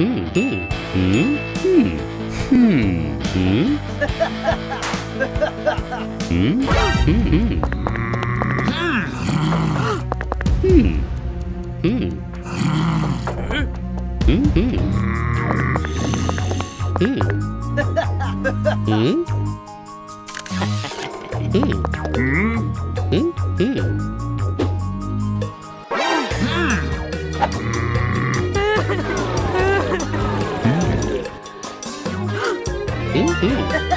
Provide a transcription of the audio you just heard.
Hmm. Ooh.